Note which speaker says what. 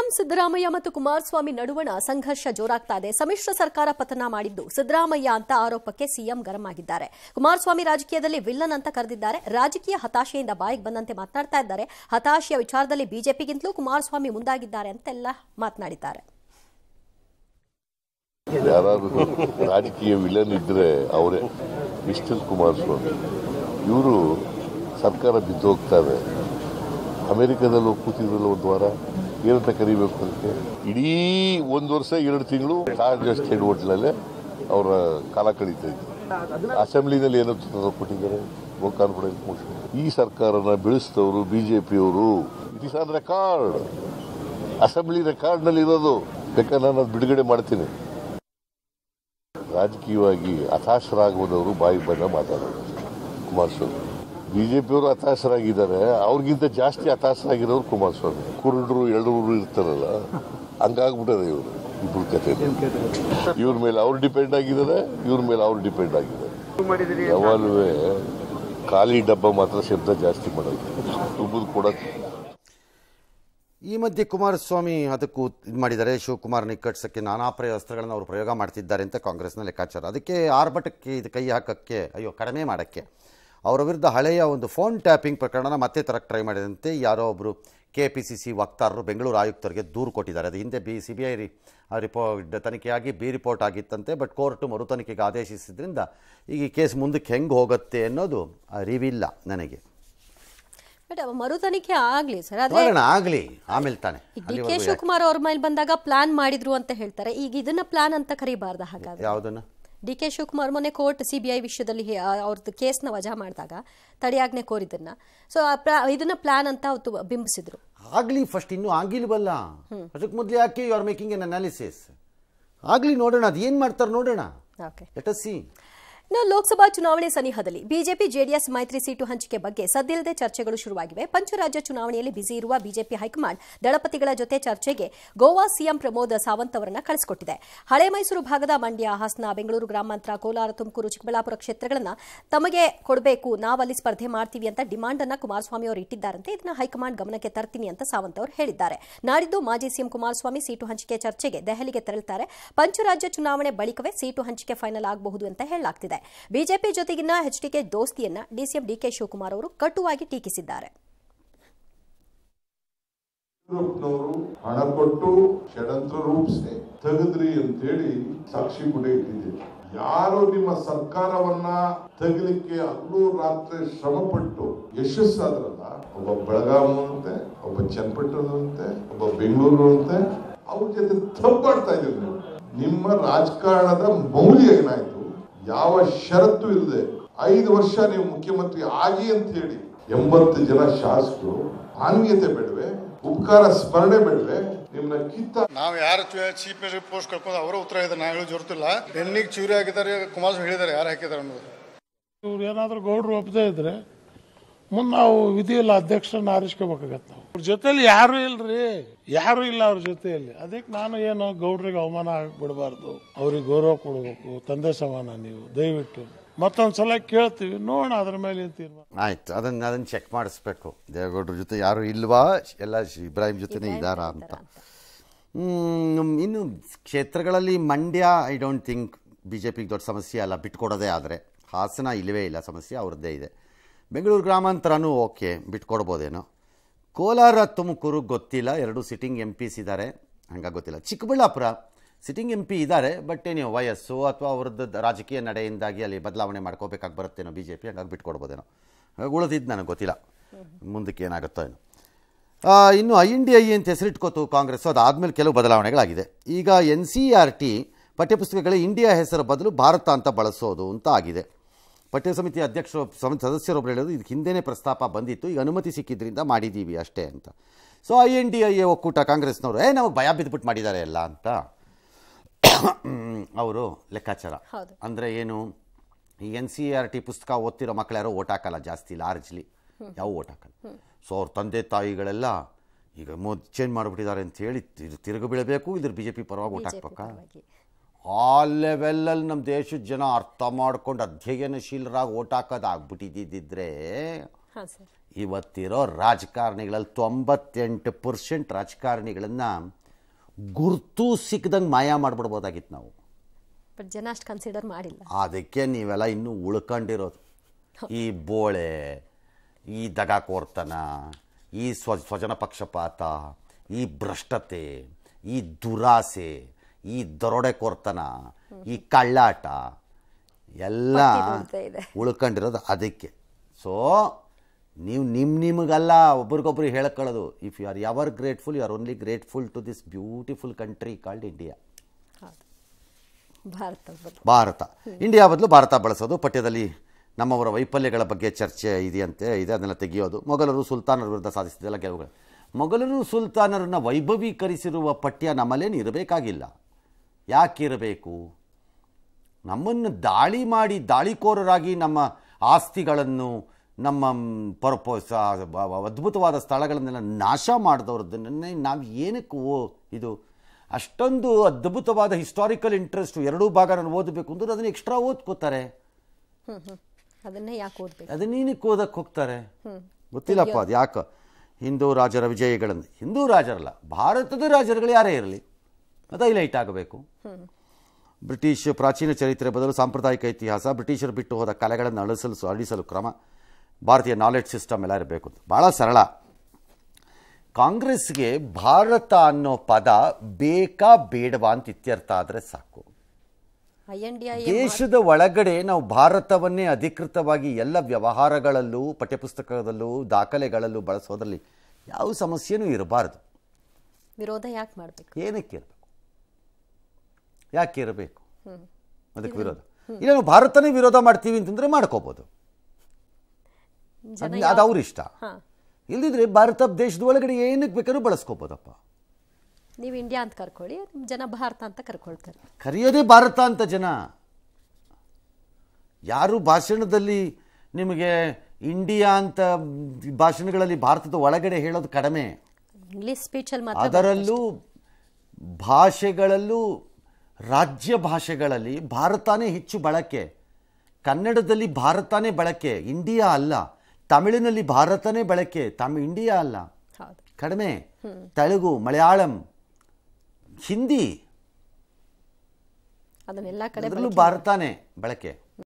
Speaker 1: CM Siddaramaiah ಮತ್ತು ಕುಮಾರಸ್ವಾಮಿ ನಡುವಣ ಸಂಘರ್ಷ ಜೋರಾಗ್ತಾ ಇದೆ. ಸಮ್ಮಿಶ್ರ ಸರ್ಕಾರ ಪತನ ಮಾಡಿದ್ದು ಸಿದ್ದರಾಮಯ್ಯ ಅಂತ ಆರೋಪಕ್ಕೆ ಸಿಎಂ ಗರಂ ಆಗಿದ್ದಾರೆ. ಕುಮಾರಸ್ವಾಮಿ ರಾಜಕೀಯದಲ್ಲಿ ವಿಲ್ಲನ್ ಅಂತ ಕರೆದಿದ್ದಾರೆ. ರಾಜಕೀಯ ಹತಾಶೆಯಿಂದ ಬಾಯಿಗೆ ಬಂದಂತೆ ಮಾತನಾಡ್ತಾ ಇದ್ದಾರೆ. ಹತಾಶೆಯ ವಿಚಾರದಲ್ಲಿ ಬಿಜೆಪಿಗಿಂತಲೂ ಕುಮಾರಸ್ವಾಮಿ ಮುಂದಾಗಿದ್ದಾರೆ ಅಂತೆಲ್ಲ ಮಾತನಾಡಿದ್ದಾರೆ.
Speaker 2: ರಾಜಕೀಯ ವಿಲನ್ ಇದ್ರೆ ಅವರೇ ಮಿಸ್ಟರ್ ಕುಮಾರಸ್ವಾಮಿ. ಇವರು ಸರ್ಕಾರ ಬಿದ್ದು ಹೋಗ್ತಾರೆ ಕೂತಿದ್ರಲ್ಲ ಒಂದು ವಾರ. ಏನಂತ ಕರಿಬೇಕು ಅದಕ್ಕೆ ಇಡೀ ಒಂದು ವರ್ಷ, ಎರಡು ತಿಂಗಳು ಚಾರ್ಜ್ ಸ್ಟೇಟ್ ಹೋಟ್ಲಲ್ಲೇ ಅವರ ಕಾಲ ಕಳೀತಾ ಇದ್ದರು ಅಸೆಂಬ್ಲಿನಲ್ಲಿ ಏನೋ ಕೊಟ್ಟಿದ್ದಾರೆ ಕಾನ್ಫಿಡೆನ್ಸ್ ಮೋಷನ್ ಈ ಸರ್ಕಾರನ ಬೆಳೆಸಿದವರು ಬಿಜೆಪಿಯವರು. It is on record assembly ರೆಕಾರ್ಡ್ನಲ್ಲಿ ಇರೋದು. ಬೇಕಾದ್ರೆ ನಾನು ಅದು ಬಿಡುಗಡೆ ಮಾಡ್ತೀನಿ. ರಾಜಕೀಯವಾಗಿ ಹತಾಶರಾಗುವುದವರು ಬಾಯಿ ಬಂದ ಮಾತಾಡೋದು. ಕುಮಾರಸ್ವಾಮಿ. ಬಿಜೆಪಿಯವರು ಹತಾಶರಾಗಿದ್ದಾರೆ ಅವ್ರಿಗಿಂತ ಜಾಸ್ತಿ ಹತಾಶರಾಗಿರೋರು ಕುಮಾರಸ್ವಾಮಿ. ಕುರುಡರು ಎಳ್ಳೂರು ಇರ್ತಾರಲ್ಲ ಹಂಗಾಗ್ಬಿಟ್ಟದೆ ಇವರು ಇಬ್ಬರು ಕತೆ ಇವ್ರ ಮೇಲೆ ಅವ್ರು ಡಿಪೆಂಡ್ ಆಗಿದ್ದಾರೆ ಇವ್ರ ಮೇಲೆ ಅವ್ರು ಡಿಪೆಂಡ್ ಆಗಿದ್ದಾರೆ. ಯಾವಾಗಲೂ ಖಾಲಿ ಡಬ್ಬ ಮಾತ್ರ ಶಬ್ದ ಜಾಸ್ತಿ ಮಾಡೋದು ತುಂಬುದು ಕೊಡಕ್ಕೆ.
Speaker 3: ಈ ಮಧ್ಯೆ ಕುಮಾರಸ್ವಾಮಿ ಅದಕ್ಕೂ ಇದು ಮಾಡಿದ್ದಾರೆ ಶಿವಕುಮಾರ್ ನಿಕ್ಕಟ್ಸಕ್ಕೆ ನಾನಾ ಪ್ರಯಾಸ್ತ್ರಗಳನ್ನು ಅವರು ಪ್ರಯೋಗ ಮಾಡ್ತಿದ್ದಾರೆ ಅಂತ ಕಾಂಗ್ರೆಸ್ನ ಲೆಕ್ಕಾಚಾರ. ಅದಕ್ಕೆ ಆರ್ಭಟಕ್ಕೆ ಇದು ಕೈ ಹಾಕಕ್ಕೆ ಅಯ್ಯೋ ಕಡಿಮೆ ಮಾಡೋಕ್ಕೆ. ಅವರ ವಿರುದ್ಧ ಹಳೆಯ ಒಂದು ಫೋನ್ ಟ್ಯಾಪಿಂಗ್ ಪ್ರಕರಣನ ಮತ್ತೆ ತರಕ್ಕೆ ಟ್ರೈ ಮಾಡಿದಂತೆ ಯಾರೋ ಒಬ್ಬರು ಕೆ ಪಿ ಸಿ ಸಿ ವಕ್ತಾರರು ಬೆಂಗಳೂರು ಆಯುಕ್ತರಿಗೆ ದೂರು ಕೊಟ್ಟಿದ್ದಾರೆ. ಅದು ಹಿಂದೆ B C B I report ತನಿಖೆಯಾಗಿ B report ಆಗಿತ್ತಂತೆ ಬಟ್ ಕೋರ್ಟು ಮರು ತನಿಖೆಗೆ ಆದೇಶಿಸಿದ್ರಿಂದ ಈಗ ಈ ಕೇಸ್ ಮುಂದಕ್ಕೆ ಹೆಂಗೆ ಹೋಗುತ್ತೆ ಅನ್ನೋದು ಅರಿವಿಲ್ಲ ನನಗೆ.
Speaker 1: ಮರು ತನಿಖೆ ಆಗ್ಲಿ ಸರ್
Speaker 3: ಆಗಲಿ ಆಮೇಲೆ ತಾನೆ.
Speaker 1: ಡಿ ಕೆ ಶಿವಕುಮಾರ್ ಅವ್ರ ಮೇಲೆ ಬಂದಾಗ ಪ್ಲಾನ್ ಮಾಡಿದ್ರು ಅಂತ ಹೇಳ್ತಾರೆ. ಈಗ ಇದನ್ನ ಪ್ಲಾನ್ ಅಂತ ಕರಿಬಾರ್ದ ಹಾಗಾದ್ರೆ?
Speaker 3: ಯಾವುದನ್ನು?
Speaker 1: ಡಿ ಕೆ ಶಿವಕುಮಾರ್ ಮೊನ್ನೆ ಕೋರ್ಟ್ ಸಿಬಿಐ ವಿಷಯದಲ್ಲಿ ಹೇ- ವಿಷಯದಲ್ಲಿ ಅವ್ರದ್ದು ಕೇಸ್ನ ವಜಾ ಮಾಡಿದಾಗ ತಡೆಯಾಜ್ಞೆ ಕೋರಿದ್ದನ್ನ. ಸೊ ಇದನ್ನ ಪ್ಲಾನ್ ಅಂತ ಅವತ್ತು ಬಿಂಬಿಸಿದ್ರು.
Speaker 3: ಆಗ್ಲಿ ಫಸ್ಟ್ ಇನ್ನೂ ಆಗಿಲ್ವಲ್ಲ? ಅದಕ್ಕೆ ಮೊದಲು ಯಾಕೆ you are making an analysis ಆಗ್ಲಿ ನೋಡೋಣ ಅದು ಏನು ಮಾಡ್ತಾರೆ ನೋಡೋಣ?
Speaker 1: ಓಕೆ
Speaker 3: ಲೆಟ್ ಸಿ
Speaker 1: ಇನ್ನು ಲೋಕಸಭಾ ಚುನಾವಣೆ ಸನಿಹದಲ್ಲಿ ಬಿಜೆಪಿ ಜೆಡಿಎಸ್ ಮೈತ್ರಿ ಸೀಟು ಹಂಚಿಕೆ ಬಗ್ಗೆ ಸದ್ದಿಲ್ಲದೆ ಚರ್ಚೆಗಳು ಶುರುವಾಗಿವೆ. ಪಂಚರಾಜ್ಯ ಚುನಾವಣೆಯಲ್ಲಿ ಬ್ಯುಸಿ ಇರುವ ಬಿಜೆಪಿ ಹೈಕಮಾಂಡ್ ದಳಪತಿಗಳ ಜೊತೆ ಚರ್ಚೆಗೆ ಗೋವಾ ಸಿಎಂ ಪ್ರಮೋದ್ ಸಾವಂತ್ ಅವರನ್ನ ಕಳಿಸಿಕೊಟ್ಟಿದೆ. ಹಳೆ ಮೈಸೂರು ಭಾಗದ ಮಂಡ್ಯ, ಹಾಸನ, ಬೆಂಗಳೂರು ಗ್ರಾಮಾಂತರ ಕೋಲಾರ, ತುಮಕೂರು, ಚಿಕ್ಕಬಳ್ಳಾಪುರ ಕ್ಷೇತ್ರಗಳನ್ನ ತಮಗೆ ಕೊಡಬೇಕು, ನಾವಲ್ಲಿ ಸ್ಪರ್ಧೆ ಮಾಡ್ತೀವಿ ಅಂತ ಡಿಮಾಂಡ್ ಅನ್ನ ಕುಮಾರಸ್ವಾಮಿ ಅವರು ಇಟ್ಟಿದ್ದಾರಂತೆ. ಇದನ್ನ ಹೈಕಮಾಂಡ್ ಗಮನಕ್ಕೆ ತರ್ತೀನಿ ಅಂತ ಸಾವಂತ್ ಅವರು ಹೇಳಿದ್ದಾರೆ. ನಾಡಿದ್ದು ಮಾಜಿ ಸಿಎಂ ಕುಮಾರಸ್ವಾಮಿ ಸೀಟು ಹಂಚಿಕೆ ಚರ್ಚೆಗೆ ದೆಹಲಿಗೆ ತೆರಳುತ್ತಾರೆ ಪಂಚರಾಜ್ಯ ಚುನಾವಣೆ ಬಳಿಕವೇ ಸೀಟು ಹಂಚಿಕೆ ಫೈನಲ್ ಆಗಬಹುದು ಅಂತ ಹೇಳಲಾಗ್ತಿದೆ. ಬಿಜೆಪಿ ಜೊತೆಗಿನ ಎಚ್ಡಿಕೆ ದೋಸ್ತಿಯನ್ನ ಡಿಸಿಎಂ ಡಿಕೆ ಶಿವಕುಮಾರ್ ಅವರು ಕಟುವಾಗಿ ಟೀಕಿಸಿದ್ದಾರೆ.
Speaker 4: ಹಣ ಕೊಟ್ಟು ಷಡಂತ್ರ ರೂಪಿಸಿ ತೆಗೆದ್ರಿ ಅಂತೇಳಿ ಸಾಕ್ಷಿ ಕೂಡ ಇಟ್ಟಿದ್ದೀವಿ ಯಾರು ನಿಮ್ಮ ಸರ್ಕಾರವನ್ನ ತೆಗಲಿಕ್ಕೆ ಅಲ್ಲೂ ರಾತ್ರಿ ಶ್ರಮಪಟ್ಟು ಯಶಸ್ಸಾದ್ರಲ್ಲ, ಒಬ್ಬ ಬೆಳಗಾವಂತೆ ಒಬ್ಬ ಚನ್ನಪಟ್ಟಣದಂತೆ ಒಬ್ಬ ಬೆಂಗಳೂರು ಅಂತೆ ಅವ್ರ ಜೊತೆ ತಪ್ಪಾಡ್ತಾ ಇದ್ದೀರಿ ನೀವು. ನಿಮ್ಮ ರಾಜಕಾರಣದ ಮೌಲ್ಯ ಏನಾಯ್ತು? ಯಾವ ಷರತ್ತು ಇಲ್ಲದೆ ಐದು ವರ್ಷ ನೀವು ಮುಖ್ಯಮಂತ್ರಿ ಆಗಿ ಅಂತ ಹೇಳಿ ಎಂಬತ್ತು ಜನ ಶಾಸಕರು ಮಾನವೀಯತೆ ಬೇಡವೆ ಉಪಕಾರ ಸ್ಮರಣೆ ಬೇಡವೆ ನಿಮ್ನ ಕಿತ್ತ
Speaker 5: ನಾವು ಯಾರು ಚೀಫ್ ಮಿನಿಸ್ಟರ್ ಪೋಸ್ಟ್ ಕಳ್ಕೊಂಡು ಅವರ ಉತ್ತರ ಇದೆ ನಾವು ಹೇಳಿ ಜೊರ್ತಿಲ್ಲ ಬೆನ್ನಿಗೆ ಚೂರಿ ಹಾಕಿದ್ದಾರೆ ಕುಮಾರಸ್ವಾಮಿ ಹೇಳಿದ್ದಾರೆ ಯಾರು ಹಾಕಿದ್ದಾರೆ ಅನ್ನೋದು.
Speaker 6: ಇವ್ರು ಏನಾದರೂ ಗೌಡ್ರು ಒಪ್ಪದೇ ಇದ್ರೆ ಮುಂದೆ ನಾವು ಇಲ್ಲ ಅಧ್ಯಕ್ಷರನ್ನ ಆರಿಸ್ಕೋಬೇಕಾಗತ್ತೆ ನಾವು. ಅವ್ರ ಜೊತೆಲಿ ಯಾರು ಇಲ್ರಿ. ಯಾರು ಇಲ್ಲ ಅವ್ರ ಜೊತೆಯಲ್ಲಿ. ಅದಕ್ಕೆ ನಾನು ಏನು ಗೌಡ್ರಿಗೆ ಅವಮಾನ ಬಿಡಬಾರ್ದು ಅವ್ರಿಗೆ ಗೌರವ ಕೊಡಬೇಕು. ತಂದೆ ಸಮಾನ ನೀವು. ದಯವಿಟ್ಟು. ಮತ್ತೊಂದ್ಸಲ ಕೇಳ್ತೀವಿ. ನೋಡೋಣ ಅದ್ರ ಮೇಲೆ ತೀರ್ಮಾನ.
Speaker 3: ಆಯ್ತು. ಅದನ್ನ ಅದನ್ನ ಚೆಕ್ ಮಾಡಿಸ್ಬೇಕು. ದೇವೇಗೌಡರ ಜೊತೆ ಯಾರು ಇಲ್ವಾ? ಎಲ್ಲ ಇಬ್ರಾಹಿಂ ಜೊತೆನೇ ಇದ್ದಾರಾ ಅಂತ. ಹ್ಮ್, ಇನ್ನು ಕ್ಷೇತ್ರಗಳಲ್ಲಿ Mandya I don't think B J ಪಿಗೆ ದೊಡ್ಡ ಸಮಸ್ಯೆ ಅಲ್ಲ. ಬಿಟ್ಕೊಡೋದೇ ಆದರೆ. ಹಾಸನ ಇಲ್ಲವೇ ಇಲ್ಲ. ಸಮಸ್ಯೆ ಅವ್ರದ್ದೇ ಇದೆ. ಬೆಂಗಳೂರು ಗ್ರಾಮಾಂತರನೂ ಓಕೆ, ಬಿಟ್ಕೊಡ್ಬೋದೇನೋ. ಕೋಲಾರ, ತುಮಕೂರು ಗೊತ್ತಿಲ್ಲ, ಎರಡು ಸಿಟ್ಟಿಂಗ್ ಎಂ ಪಿಸ್ ಇದ್ದಾರೆ. ಹಂಗೆ ಗೊತ್ತಿಲ್ಲ. ಚಿಕ್ಕಬಳ್ಳಾಪುರ ಸಿಟ್ಟಿಂಗ್ ಎಂ ಪಿ ಇದ್ದಾರೆ, ಬಟ್ ನೀವು ವಯಸ್ಸು ಅಥವಾ ಅವ್ರದ್ದು ರಾಜಕೀಯ ನಡೆಯಿಂದಾಗಿ ಅಲ್ಲಿ ಬದಲಾವಣೆ ಮಾಡ್ಕೋಬೇಕಾಗಿ ಬರುತ್ತೇನೋ ಬಿ ಜೆ ಪಿ ಹಂಗಾಗಿ ಬಿಟ್ಕೊಡ್ಬೋದೇನೋ. ಹಾಗಾಗಿ ಉಳಿದಿದ್ದು ನನಗೆ ಗೊತ್ತಿಲ್ಲ. ಮುಂದಕ್ಕೆ ಏನಾಗುತ್ತೋ ಏನು. ಇನ್ನು ಐ ಎನ್ ಡಿ ಐ ಅಂತ ಹೆಸರಿಟ್ಕೋತು ಕಾಂಗ್ರೆಸ್, ಅದಾದಮೇಲೆ ಕೆಲವು ಬದಲಾವಣೆಗಳಾಗಿದೆ. ಈಗ ಎನ್ ಸಿ ಆರ್ ಟಿ ಪಠ್ಯಪುಸ್ತಕಗಳ ಇಂಡಿಯಾ ಹೆಸರು ಬದಲು ಭಾರತ ಅಂತ ಬಳಸೋದು ಅಂತ ಆಗಿದೆ. ಪಠ್ಯ ಸಮಿತಿ ಅಧ್ಯಕ್ಷರು ಸಮಿತಿ ಸದಸ್ಯರೊಬ್ಬರು ಹೇಳೋದು ಇದಕ್ಕೆ ಹಿಂದೆನೇ ಪ್ರಸ್ತಾಪ ಬಂದಿತ್ತು ಈಗ ಅನುಮತಿ ಸಿಕ್ಕಿದ್ರಿಂದ ಮಾಡಿದ್ದೀವಿ ಅಷ್ಟೇ ಅಂತ. So I N D I A ಒಕ್ಕೂಟ ಕಾಂಗ್ರೆಸ್ನವರು ಏ ನಮಗೆ ಭಯ ಬಿದ್ದುಬಿಟ್ಟು ಮಾಡಿದ್ದಾರೆ ಎಲ್ಲ ಅಂತ. ಅವರು ಲೆಕ್ಕಾಚಾರ. ಅಂದರೆ ಏನು ಈ ಎನ್ ಸಿ ಆರ್ ಟಿ ಪುಸ್ತಕ ಓದ್ತಿರೋ ಮಕ್ಕಳು ಯಾರೋ ಓಟ್ ಹಾಕಲ್ಲ ಜಾಸ್ತಿ ಲಾರ್ಜ್ಲಿ. ಯಾವ ಓಟ್ ಹಾಕಲ್ಲ. ಸೊ ಅವ್ರ ತಂದೆ ತಾಯಿಗಳೆಲ್ಲ ಈಗ ಮೋದಿ ಚೇಂಜ್ ಮಾಡಿಬಿಟ್ಟಿದ್ದಾರೆ ಅಂತ ಹೇಳಿ ಇದು ತಿರುಗಿ ಬೀಳಬೇಕು ಇದ್ರ ಬಿ ಜೆ ಪಿ ಪರವಾಗಿ ಓಟ್ ಹಾಕ್ಬೇಕಾ? ಆ ಲೆವೆಲಲ್ಲಿ ನಮ್ಮ ದೇಶದ ಜನ ಅರ್ಥ ಮಾಡ್ಕೊಂಡು ಅಧ್ಯಯನಶೀಲರಾಗಿ ಓಟ್ ಹಾಕೋದು ಆಗ್ಬಿಟ್ಟಿದ್ದಿದ್ರೆ
Speaker 1: ಹಾಂ ಸರ್.
Speaker 3: ಇವತ್ತಿರೋ ರಾಜಕಾರಣಿಗಳಲ್ಲಿ ತೊಂಬತ್ತೆಂಟು ಪರ್ಸೆಂಟ್ ರಾಜಕಾರಣಿಗಳನ್ನು ಗುರ್ತು ಸಿಕ್ಕದಂಗೆ ಮಾಯ ಮಾಡಿಬಿಡ್ಬೋದಾಗಿತ್ತು ನಾವು.
Speaker 1: ಬಟ್ ಜನ ಅಷ್ಟು ಕನ್ಸಿಡರ್ ಮಾಡಿಲ್ಲ.
Speaker 3: ಅದಕ್ಕೆ ನೀವೆಲ್ಲ ಇನ್ನೂ ಉಳ್ಕೊಂಡಿರೋದು. ಈ ಬೋಳೆ ಈ ದಗಾಕೋರ್ತನ ಈ ಸ್ವ ಸ್ವಜನ ಪಕ್ಷಪಾತ ಈ ಭ್ರಷ್ಟತೆ ಈ ದುರಾಸೆ ಈ ದರೋಡೆಕೋರ್ತನ ಈ ಕಳ್ಳಾಟ ಎಲ್ಲ. ಉಳ್ಕೊಂಡಿರೋದು ಅದಕ್ಕೆ. ಸೊ ನೀವು ನಿಮ್ಮ ನಿಮಗಲ್ಲ ಒಬ್ರಿಗೊಬ್ರು ಹೇಳ್ಕೊಳ್ಳೋದು if you are ever grateful you are only grateful to this beautiful country called India
Speaker 1: Bharat
Speaker 3: Bharat. India ಬದಲು ಭಾರತ ಬಳಸೋದು. ಪಠ್ಯದಲ್ಲಿ ನಮ್ಮವರ ವೈಫಲ್ಯಗಳ ಬಗ್ಗೆ ಚರ್ಚೆ ಇದೆಯಂತೆ ಇದೆ ಅದನ್ನೆಲ್ಲ ತೆಗೆಯೋದು. ಮೊಘಲರು ಸುಲ್ತಾನರ ವಿರುದ್ಧ ಸಾಧಿಸಿದೆಲ್ಲ ಗೆಲುವುಗಳು ಮೊಘಲರು ಸುಲ್ತಾನರನ್ನ ವೈಭವೀಕರಿಸಿರುವ ಪಠ್ಯ ನಮ್ಮಲ್ಲೇನು ಇರಬೇಕಾಗಿಲ್ಲ ಯಾಕಿರಬೇಕು? ನಮ್ಮನ್ನು ದಾಳಿ ಮಾಡಿ ದಾಳಿಕೋರರಾಗಿ ನಮ್ಮ ಆಸ್ತಿಗಳನ್ನು ನಮ್ಮ ಪರ್ಪ ಅದ್ಭುತವಾದ ಸ್ಥಳಗಳನ್ನೆಲ್ಲ ನಾಶ ಮಾಡಿದವ್ರದ್ದನ್ನೇ ನಾವು ಏನಕ್ಕೆ ಓ ಇದು? ಅಷ್ಟೊಂದು ಅದ್ಭುತವಾದ ಹಿಸ್ಟಾರಿಕಲ್ ಇಂಟ್ರೆಸ್ಟು ಎರಡೂ ಭಾಗ ನಾನು ಓದಬೇಕು ಅಂದ್ರೆ ಅದನ್ನು ಎಕ್ಸ್ಟ್ರಾ ಓದ್ಕೋತಾರೆ.
Speaker 1: ಅದನ್ನೇ ಯಾಕೆ ಓದಬೇಕು?
Speaker 3: ಅದನ್ನೇನಕ್ಕೆ ಓದಕ್ಕೆ ಹೋಗ್ತಾರೆ? ಗೊತ್ತಿಲ್ಲಪ್ಪ ಅದು ಯಾಕೆ? ಹಿಂದೂ ರಾಜರ ವಿಜಯಗಳನ್ನು. ಹಿಂದೂ ರಾಜರಲ್ಲ ಭಾರತದ ರಾಜರುಗಳು ಯಾರೇ ಇರಲಿ. ಹೈಲೈಟ್ ಆಗಬೇಕು ಬ್ರಿಟಿಷ್ ಪ್ರಾಚೀನ ಚರಿತ್ರೆ ಬದಲು ಸಾಂಪ್ರದಾಯಿಕ ಇತಿಹಾಸ ಬ್ರಿಟಿಷರು ಬಿಟ್ಟು ಹೋದ ಕಲೆಗಳನ್ನು ಅಳಿಸಲು ಅಳಿಸಲು ಕ್ರಮ ಭಾರತೀಯ ನಾಲೆಡ್ಜ್ ಸಿಸ್ಟಮ್ ಎಲ್ಲ ಇರಬೇಕು ಅಂತ. ಭಾಳ ಸರಳ. ಕಾಂಗ್ರೆಸ್ಗೆ ಭಾರತ ಅನ್ನೋ ಪದ ಬೇಕಾ ಬೇಡವಾ ಅಂತ ಇತ್ಯರ್ಥ ಆದರೆ ಸಾಕು. ದೇಶದ ಒಳಗಡೆ ನಾವು ಭಾರತವನ್ನೇ ಅಧಿಕೃತವಾಗಿ ಎಲ್ಲ ವ್ಯವಹಾರಗಳಲ್ಲೂ ಪಠ್ಯಪುಸ್ತಕದಲ್ಲೂ ದಾಖಲೆಗಳಲ್ಲೂ ಬಳಸೋದ್ರಲ್ಲಿ ಯಾವ ಸಮಸ್ಯೆನೂ ಇರಬಾರದು.
Speaker 1: ವಿರೋಧ ಯಾಕೆ ಮಾಡಬೇಕು?
Speaker 3: ಏನಕ್ಕೆ ಇರಬೇಕು? ಯಾಕೆ ಇರಬೇಕು? ಅದಕ್ಕೆ ವಿರೋಧ. ಇಲ್ಲ ನಾವು ಭಾರತನೇ ವಿರೋಧ ಮಾಡ್ತೀವಿ ಅಂತಂದ್ರೆ ಮಾಡ್ಕೋಬೋದು. ಅದ್- ಅವ್ರ ಇಷ್ಟ. ಇಲ್ದಿದ್ರೆ ಭಾರತ ದೇಶದ ಒಳಗಡೆ ಏನಕ್ಕೆ ಬೇಕಾದ್ರೂ ಬಳಸ್ಕೋಬೋದಪ್ಪ.
Speaker 1: ನೀವು ಇಂಡಿಯಾ ಅಂತ ಕರ್ಕೊಳ್ಳಿ ಜನ ಭಾರತ ಅಂತ ಕರ್ಕೊಳ್ತಾರೆ.
Speaker 3: ಕರೆಯೋದೇ ಭಾರತ ಅಂತ ಜನ. ಯಾರು ಭಾಷಣದಲ್ಲಿ ನಿಮಗೆ ಇಂಡಿಯಾ ಅಂತ ಭಾಷಣಗಳಲ್ಲಿ ಭಾರತದ ಒಳಗಡೆ ಹೇಳೋದು ಕಡಿಮೆ.
Speaker 1: ಇಂಗ್ಲಿಷ್ ಸ್ಪೀಚಲ್ಲಿ
Speaker 3: ಅದರಲ್ಲೂ ಭಾಷೆಗಳಲ್ಲೂ ರಾಜ್ಯ ಭಾಷೆಗಳಲ್ಲಿ ಭಾರತನೇ ಹೆಚ್ಚು ಬಳಕೆ. ಕನ್ನಡದಲ್ಲಿ ಭಾರತನೇ ಬಳಕೆ ಇಂಡಿಯಾ ಅಲ್ಲ. ತಮಿಳಿನಲ್ಲಿ ಭಾರತನೇ ಬಳಕೆ ತಮ್ ಇಂಡಿಯಾ ಅಲ್ಲ. ಕಡಿಮೆ. ತೆಲುಗು ಮಲಯಾಳಂ ಹಿಂದಿ.
Speaker 1: ಅದನ್ನೆಲ್ಲ ಕಡೆ
Speaker 3: ಅದರಲ್ಲೂ ಭಾರತನೇ ಬಳಕೆ.